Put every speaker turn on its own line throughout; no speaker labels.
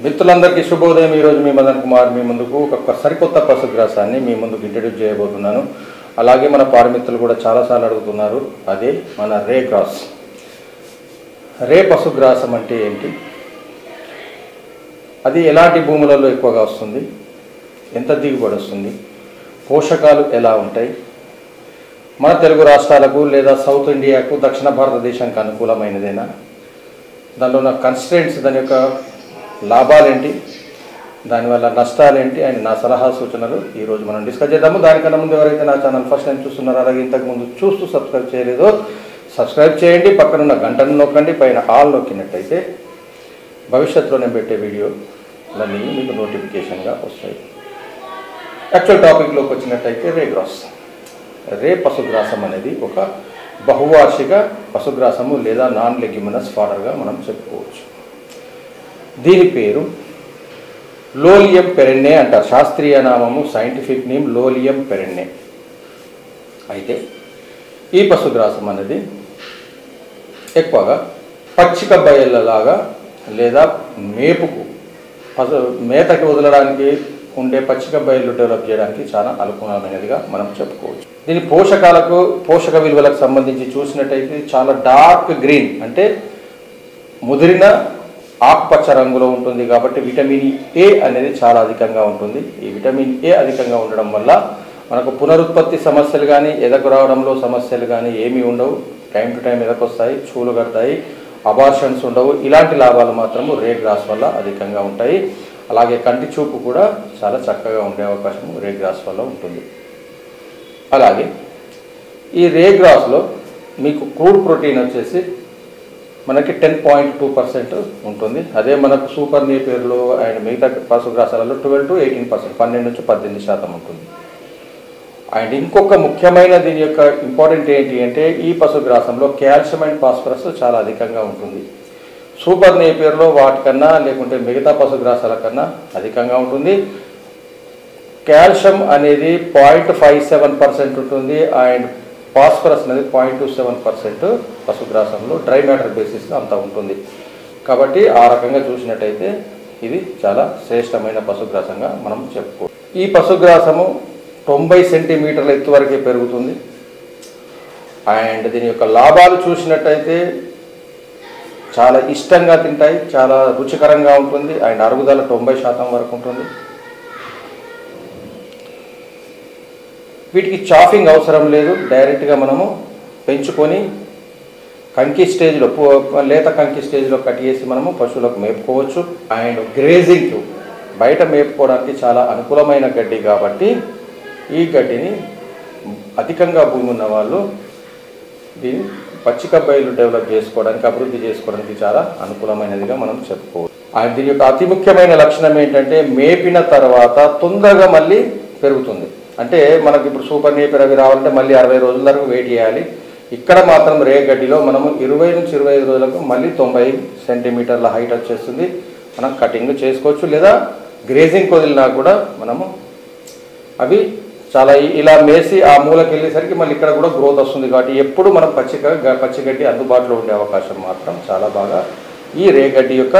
మిత్రులందరికీ శుభోదయం. ఈరోజు మీ మదన్ కుమార్ మీ ముందుకు ఒక సరికొత్త పశుగ్రాసాన్ని మీ ముందుకు ఇంట్రడ్యూస్ చేయబోతున్నాను. అలాగే మన పారమిత్రులు కూడా చాలాసార్లు అడుగుతున్నారు. అదే మన రే గ్రాస్ రే పశుగ్రాసం అంటే ఏంటి? అది ఎలాంటి భూములలో ఎక్కువగా వస్తుంది? ఎంత దిగుబడి వస్తుంది? పోషకాలు ఎలా ఉంటాయి? మన తెలుగు రాష్ట్రాలకు లేదా సౌత్ ఇండియాకు దక్షిణ భారతదేశానికి అనుకూలమైనదేనా? దానిలో ఉన్న కన్స్టెంట్స్ దాని యొక్క లాభాలేంటి? దానివల్ల నష్టాలేంటి? అండ్ నా సలహా సూచనలు ఈరోజు మనం డిస్కస్ చేద్దాము. దానికన్నా ముందు ఎవరైతే నా ఛానల్ ఫస్ట్ టైం చూస్తున్నారో అలాగే ఇంతకుముందు చూస్తూ సబ్స్క్రైబ్ చేయలేదో సబ్స్క్రైబ్ చేయండి. పక్కనున్న గంటను నొక్కండి. పైన ఆల్ నొక్కినట్టయితే భవిష్యత్తులో నేను పెట్టే వీడియోలన్నీ మీకు నోటిఫికేషన్గా వస్తాయి. యాక్చువల్ టాపిక్లోకి వచ్చినట్టయితే రే గ్రాస్. రే పశుగ్రాసం అనేది ఒక బహువార్షిక పశుగ్రాసము లేదా నాన్ లెగ్యుమినస్ ఫాడర్గా మనం చెప్పుకోవచ్చు. దీని పేరు లోలియం పెరెన్నే అంటారు. శాస్త్రీయ నామము సైంటిఫిక్ నేమ్ లోలియం పెరెన్నే. అయితే ఈ పశుగ్రాసం అనేది ఎక్కువగా పచ్చిక బయళ్ళలాగా లేదా మేపుకు పశు మేతకి వదలడానికి ఉండే పచ్చిక బయళ్ళు డెవలప్ చేయడానికి చాలా అనుకూలమైనదిగా మనం చెప్పుకోవచ్చు. దీని పోషకాలకు పోషక విలువలకు సంబంధించి చూసినట్టయితే చాలా డార్క్ గ్రీన్ అంటే ముదిరిన ఆకుపచ్చ రంగులో ఉంటుంది కాబట్టి విటమిన్ ఏ అనేది చాలా అధికంగా ఉంటుంది. ఈ విటమిన్ ఏ అధికంగా ఉండడం వల్ల మనకు పునరుత్పత్తి సమస్యలు కానీ ఎదకు రావడంలో సమస్యలు కానీ ఏమీ ఉండవు. టైం టు టైం ఎదకొస్తాయి చూలు కడతాయి అబార్షన్స్ ఉండవు. ఇలాంటి లాభాలు మాత్రము రే గ్రాస్ వల్ల అధికంగా ఉంటాయి. అలాగే కంటి చూపు కూడా చాలా చక్కగా ఉండే అవకాశం రేడ్ గ్రాస్ వల్ల ఉంటుంది. అలాగే ఈ రే గ్రాస్లో మీకు క్రూడ్ ప్రోటీన్ వచ్చేసి మనకి టెన్ పాయింట్ టూ పర్సెంట్ ఉంటుంది. అదే మనకు సూపర్ నేపేర్లో అండ్ మిగతా పశుగ్రాసాలలో ట్వెల్వ్ టు ఎయిటీన్ పర్సెంట్ పన్నెండు నుంచి పద్దెనిమిది శాతం ఉంటుంది. అండ్ ఇంకొక ముఖ్యమైన దీని యొక్క ఇంపార్టెంట్ ఏంటి అంటే ఈ పశుగ్రాసంలో కాల్షియం అండ్ ఫాస్ఫరస్ చాలా అధికంగా ఉంటుంది. సూపర్ నేపేర్లో వాటికన్నా లేకుంటే మిగతా పశుగ్రాసాల కన్నా అధికంగా ఉంటుంది. కాల్షియం అనేది పాయింట్ ఫైవ్ సెవెన్ పర్సెంట్ ఉంటుంది. అండ్ ఫాస్ఫరస్ అనేది పాయింట్ టూ సెవెన్ పర్సెంట్ పశుగ్రాసంలో డ్రై మ్యాటర్ బేసిస్లో అంత ఉంటుంది. కాబట్టి ఆ రకంగా చూసినట్టయితే ఇది చాలా శ్రేష్టమైన పశుగ్రాసంగా మనం చెప్పుకో ఈ పశుగ్రాసము తొంభై సెంటీమీటర్ల ఎత్తు వరకే పెరుగుతుంది. అండ్ దీని యొక్క లాభాలు చూసినట్టయితే చాలా ఇష్టంగా తింటాయి చాలా రుచికరంగా ఉంటుంది. అండ్ అరుగుదల తొంభై శాతం వరకు ఉంటుంది. వీటికి చాఫింగ్ అవసరం లేదు. డైరెక్ట్గా మనము పెంచుకొని కంకి స్టేజ్లో లేత కంకి స్టేజ్లో కట్ చేసి మనము పశువులకు మేపుకోవచ్చు. అండ్ గ్రేజింగ్ బయట మేపుకోవడానికి చాలా అనుకూలమైన గడ్డి కాబట్టి ఈ గడ్డిని అధికంగా భూమి ఉన్న వాళ్ళు దీన్ని పచ్చిక బయలు డెవలప్ చేసుకోవడానికి అభివృద్ధి చేసుకోవడానికి చాలా అనుకూలమైనదిగా మనం చెప్పుకోవచ్చు. దీని యొక్క అతి ముఖ్యమైన లక్షణం ఏంటంటే మేపిన తర్వాత తొందరగా మళ్ళీ పెరుగుతుంది. అంటే మనకి ఇప్పుడు సూపర్ నేపర్ అవి రావాలంటే మళ్ళీ అరవై రోజుల వరకు వెయిట్ చేయాలి. ఇక్కడ మాత్రం రే గడ్డిలో మనము ఇరవై నుంచి ఇరవై ఐదు రోజులకు మళ్ళీ తొంభై సెంటీమీటర్ల హైట్ వచ్చేస్తుంది. మనం కటింగ్ చేసుకోవచ్చు లేదా గ్రేజింగ్ వదిలినా కూడా మనము అవి చాలా ఇలా మేసి ఆ మూలకి వెళ్ళేసరికి మళ్ళీ ఇక్కడ కూడా గ్రోత్ వస్తుంది కాబట్టి ఎప్పుడు మనం పచ్చిక గ- పచ్చిగడ్డి అందుబాటులో ఉండే అవకాశం మాత్రం చాలా బాగా ఈ రేగడ్డి యొక్క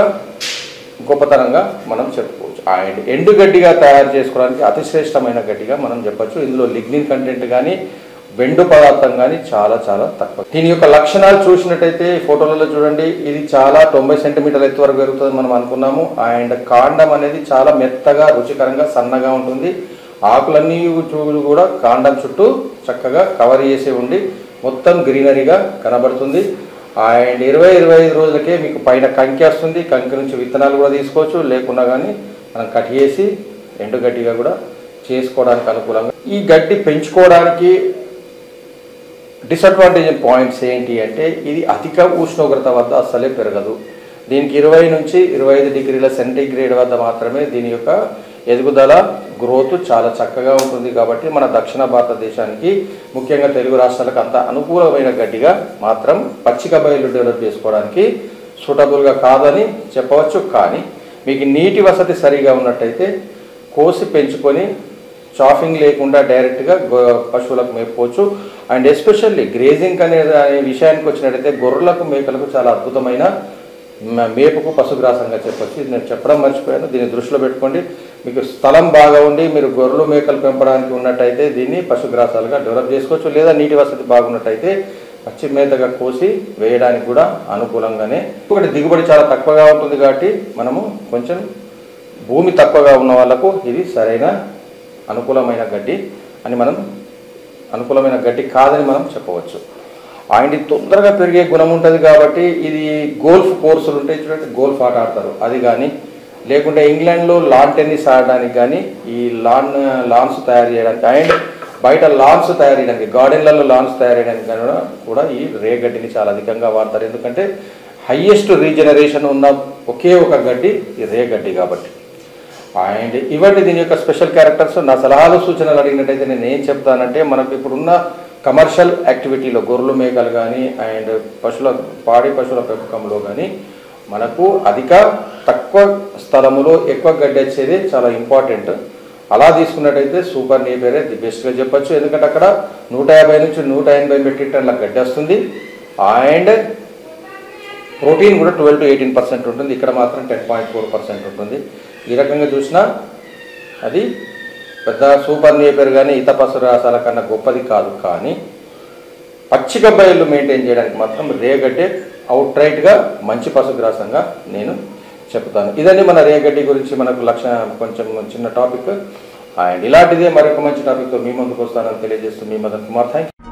గొప్పతనంగా మనం చెప్పుకోవచ్చు. అండ్ ఎండు గడ్డిగా తయారు చేసుకోవడానికి అతిశ్రేష్టమైన గడ్డిగా మనం చెప్పచ్చు. ఇందులో లిగ్నిన్ కంటెంట్ కానీ వెండు పదార్థం కానీ చాలా చాలా తక్కువ. దీని యొక్క లక్షణాలు చూసినట్టయితే ఫోటోలలో చూడండి. ఇది చాలా తొంభై సెంటీమీటర్ల ఎత్తు వరకు పెరుగుతుంది మనం అనుకున్నాము. అండ్ కాండం అనేది చాలా మెత్తగా రుచికరంగా సన్నగా ఉంటుంది. ఆకులన్నీ చూ- కూడా కాండం చుట్టూ చక్కగా కవర్ చేసి ఉండి మొత్తం గ్రీనరీగా కనబడుతుంది. అండ్ ఇరవై ఇరవై ఐదు రోజులకే మీకు పైన కంకి వస్తుంది. కంకి నుంచి విత్తనాలు కూడా తీసుకోవచ్చు. లేకున్నా కానీ మనం కట్ చేసి ఎండుగడ్డిగా కూడా చేసుకోవడానికి అనుకూలంగా ఈ గడ్డి పెంచుకోవడానికి డిసడ్వాంటేజ్ పాయింట్స్ ఏంటి అంటే ఇది అధిక ఉష్ణోగ్రత వద్ద అస్సలే పెరగదు. దీనికి ఇరవై నుంచి ఇరవై ఐదు డిగ్రీల సెంటీగ్రేడ్ వద్ద మాత్రమే దీని యొక్క ఎదుగుదల గ్రోత్ చాలా చక్కగా ఉంటుంది కాబట్టి మన దక్షిణ భారతదేశానికి ముఖ్యంగా తెలుగు రాష్ట్రాలకు అంత అనుకూలమైన గడ్డిగా మాత్రం పచ్చిక బయలు డెవలప్ చేసుకోవడానికి సూటబుల్గా కాదని చెప్పవచ్చు కానీ మీకు నీటి వసతి సరిగా ఉన్నట్టయితే కోసి పెంచుకొని చాఫింగ్ లేకుండా డైరెక్ట్గా పశువులకు మేపుకోవచ్చు అండ్ ఎస్పెషల్లీ గ్రేజింగ్ అనే అనే విషయానికి వచ్చినట్టయితే గొర్రెలకు మేకలకు చాలా అద్భుతమైన మేపుకు పశుగ్రాసంగా చెప్పొచ్చు. ఇది నేను చెప్పడం మర్చిపోయాను. దీన్ని దృష్టిలో పెట్టుకోండి. మీకు స్థలం బాగా ఉండి మీరు గొర్రెలు మేకలు పెంపడానికి ఉన్నట్టయితే దీన్ని పశుగ్రాసాలుగా డెవలప్ చేసుకోవచ్చు. లేదా నీటి వసతి బాగున్నట్టయితే పచ్చి మేతగా కోసి వేయడానికి కూడా అనుకూలంగానే. ఒకటి దిగుబడి చాలా తక్కువగా ఉంటుంది కాబట్టి మనము కొంచెం భూమి తక్కువగా ఉన్న వాళ్ళకు ఇది సరైన అనుకూలమైన గడ్డి అని మనం అనుకూలమైన గడ్డి కాదని మనం చెప్పవచ్చు. ఆయన తొందరగా పెరిగే గుణం ఉంటుంది కాబట్టి ఇది గోల్ఫ్ కోర్సులు ఉంటాయి చూడండి గోల్ఫ్ ఆట ఆడతారు. అది కానీ లేకుంటే ఇంగ్లాండ్లో లాన్ టెన్నిస్ ఆడడానికి కానీ ఈ లాన్ లాన్స్ తయారు చేయడానికి. అండ్ బయట లాన్స్ తయారయ్యడానికి గార్డెన్లలో లాన్స్ తయారు కూడా- కూడా ఈ రేగడ్డిని చాలా అధికంగా వాడతారు. ఎందుకంటే హయ్యెస్ట్ రీజనరేషన్ ఉన్న ఒకే ఒక గడ్డి ఈ రేగడ్డి కాబట్టి. అండ్ ఇవన్నీ దీని యొక్క స్పెషల్ క్యారెక్టర్స్ నా సలహాలు సూచనలు అడిగినట్టయితే నేను ఏం చెప్తానంటే మనకు ఇప్పుడున్న కమర్షియల్ యాక్టివిటీలో గొర్రెలు మేకలు కానీ అండ్ పశువుల పాడి పశువుల పెంపకంలో కానీ మనకు అధిక తక్కువ స్థలములో ఎక్కువ గడ్డి వచ్చేది చాలా ఇంపార్టెంట్ అలా తీసుకున్నట్టయితే సూపర్ నేపేరే ది బెస్ట్గా చెప్పొచ్చు. ఎందుకంటే అక్కడ నూట యాభై నుంచి నూట ఎనభై మెట్రిక్ టన్ల గడ్డి వస్తుంది. అండ్ ప్రోటీన్ కూడా ట్వెల్వ్ టు ఎయిటీన్ పర్సెంట్ ఉంటుంది. ఇక్కడ మాత్రం టెన్ పాయింట్ ఫోర్ పర్సెంట్ ఉంటుంది. ఈ రకంగా చూసినా అది పెద్ద సూపర్ నేపర్ కానీ ఇత పశు రాసాల కన్నా గొప్పది కాదు. కానీ పచ్చిక బయళ్ళు మెయింటైన్ చేయడానికి మాత్రం రేగడ్డే అవుట్ రైట్గా మంచి పశుగ్రాసంగా నేను చెప్తాను. ఇదండి మన రేగడ్డి గురించి మనకు లక్ష కొంచెం చిన్న టాపిక్. అండ్ ఇలాంటిదే మరొక మంచి టాపిక్తో మీ ముందుకు వస్తానని తెలియజేస్తూ మీ మదన్ కుమార్. Thank you